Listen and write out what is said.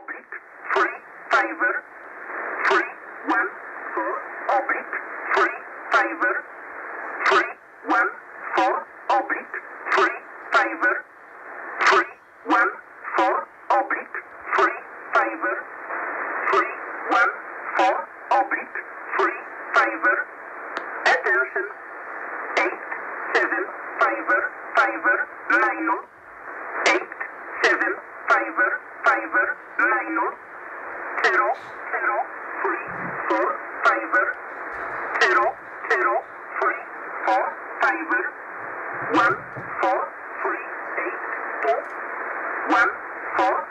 oblique three fiver three one four oblique three fiver three one four oblique three fiver three one four oblique three fiver three one four oblique three fiver attention eight seven fiver fiver nine eight seven fiver nine zero zero three four fiver zero zero three four fiver one four three eight two one four